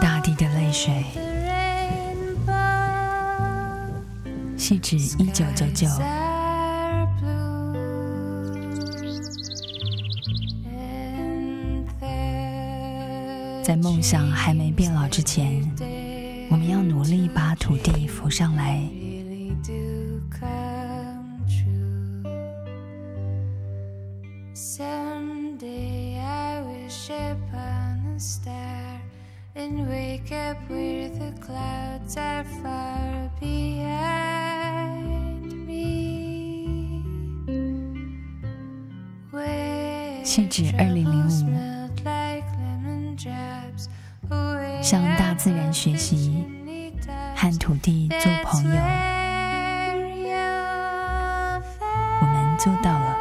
大地的泪水，细指一九九九，在梦想还没变老之前，我们要努力把土地扶上来。Someday I wish upon a star and wake up where the clouds are far behind me. Where 细指二零零 troubles 五，melt like lemon drops. Where 向大自然学习和土地做朋友我们做到了。